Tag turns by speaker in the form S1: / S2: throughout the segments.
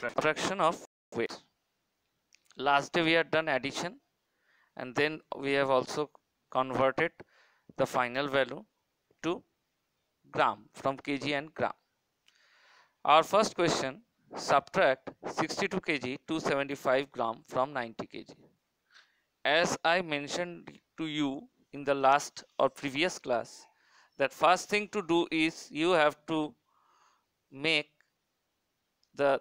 S1: subtraction of weight. Last day we had done addition and then we have also converted the final value to gram from kg and gram. Our first question subtract 62 kg 275 gram from 90 kg. As i mentioned to you in the last or previous class that first thing to do is you have to make the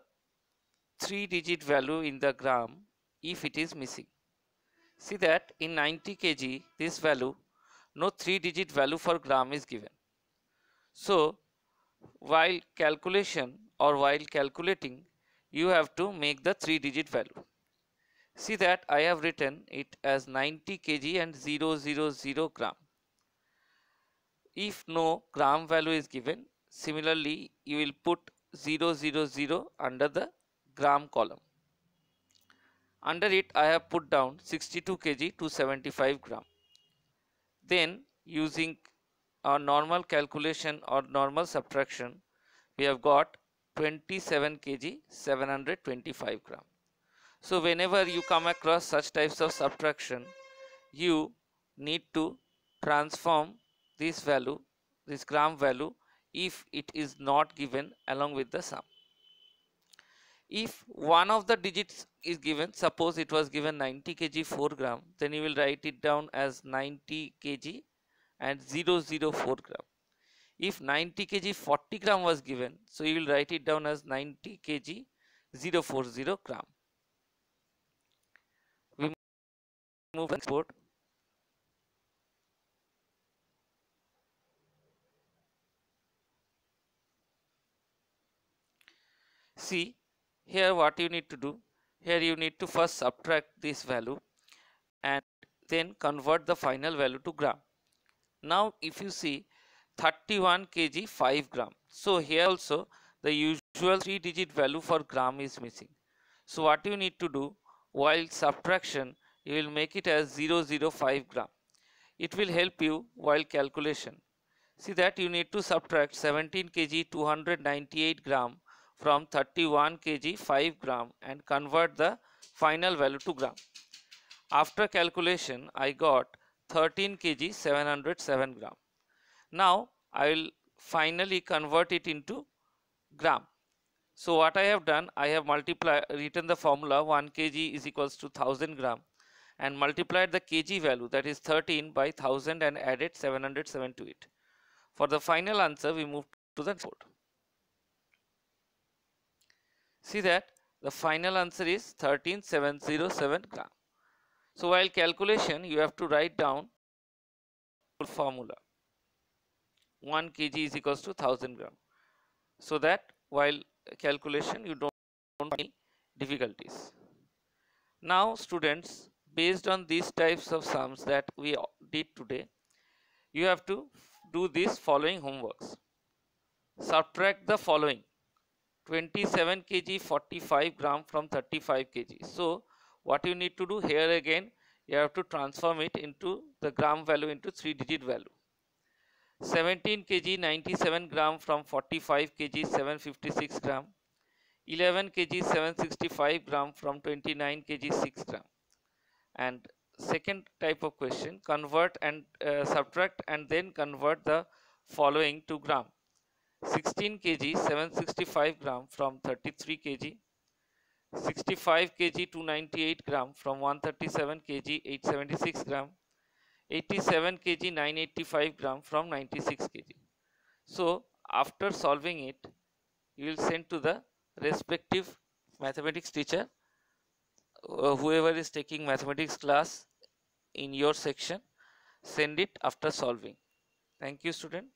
S1: three digit value in the gram if it is missing. See that in 90 kg this value no three digit value for gram is given. So while calculation or while calculating you have to make the three digit value. See that I have written it as 90 kg and 000 gram. If no gram value is given similarly you will put 000 under the gram column. Under it I have put down 62 kg to 75 gram. Then using our normal calculation or normal subtraction we have got 27 kg 725 gram. So whenever you come across such types of subtraction you need to transform this value this gram value if it is not given along with the sum if one of the digits is given suppose it was given 90 kg 4 gram then you will write it down as 90 kg and 004 gram. If 90 kg 40 gram was given so you will write it down as 90 kg 040 gram. We move export see here what you need to do here you need to first subtract this value and then convert the final value to gram. Now if you see 31 kg 5 gram. So here also the usual three digit value for gram is missing. So what you need to do while subtraction you will make it as 005 gram. It will help you while calculation. See that you need to subtract 17 kg 298 gram from 31 kg 5 gram and convert the final value to gram. After calculation I got 13 kg 707 gram. Now I will finally convert it into gram. So what I have done I have written the formula 1 kg is equals to 1000 gram and multiplied the kg value that is 13 by 1000 and added 707 to it. For the final answer we move to the board. See that the final answer is 13707 gram. So while calculation you have to write down formula 1 kg is equals to 1000 gram. So that while calculation you don't, don't any difficulties. Now students based on these types of sums that we did today you have to do these following homeworks. Subtract the following 27 kg 45 gram from 35 kg. So what you need to do here again you have to transform it into the gram value into three digit value. 17 kg 97 gram from 45 kg 756 gram. 11 kg 765 gram from 29 kg 6 gram. And second type of question convert and uh, subtract and then convert the following to gram 16 kg 765 gram from 33 kg 65 kg 298 gram from 137 kg 876 gram 87 kg 985 gram from 96 kg. So after solving it you will send to the respective mathematics teacher uh, whoever is taking mathematics class in your section send it after solving. Thank you student